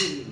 Yeah.